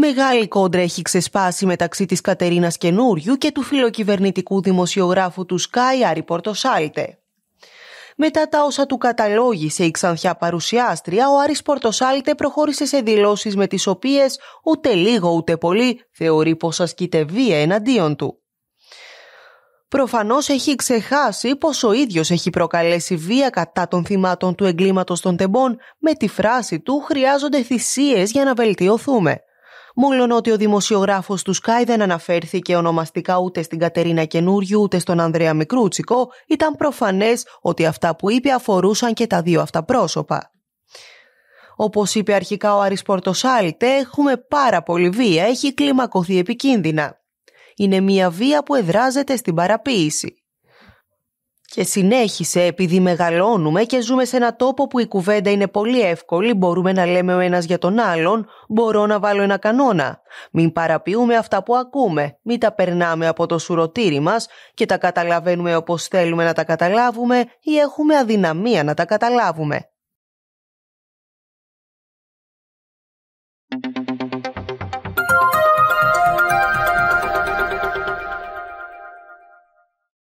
Μεγάλη κόντρα έχει ξεσπάσει μεταξύ της Κατερίνας Καινούριου και του φιλοκυβερνητικού δημοσιογράφου του Sky Άρη Πορτοσάλτε. Μετά τα όσα του καταλόγησε η ξανθιά παρουσιάστρια, ο Άρης Πορτοσάλτε προχώρησε σε δηλώσεις με τις οποίες ούτε λίγο ούτε πολύ θεωρεί πως ασκείται βία εναντίον του. Προφανώς έχει ξεχάσει πως ο ίδιος έχει προκαλέσει βία κατά των θυμάτων του εγκλήματος των τεμπών με τη φράση του «χρειάζονται θυσίες για να βελτιωθούμε». Μόλον ότι ο δημοσιογράφος του Sky δεν αναφέρθηκε ονομαστικά ούτε στην Κατερίνα Καινούριου ούτε στον Ανδρέα Μικρούτσικο, ήταν προφανές ότι αυτά που είπε αφορούσαν και τα δύο αυτά πρόσωπα. Όπως είπε αρχικά ο Άρης Πορτοσάλτε, έχουμε πάρα πολύ βία, έχει κλιμακωθεί επικίνδυνα. Είναι μια βία που εδράζεται στην παραποίηση. Και συνέχισε, επειδή μεγαλώνουμε και ζούμε σε ένα τόπο που η κουβέντα είναι πολύ εύκολη, μπορούμε να λέμε ο ένας για τον άλλον, μπορώ να βάλω ένα κανόνα. Μην παραποιούμε αυτά που ακούμε, μην τα περνάμε από το σουρωτήρι μας και τα καταλαβαίνουμε όπως θέλουμε να τα καταλάβουμε ή έχουμε αδυναμία να τα καταλάβουμε.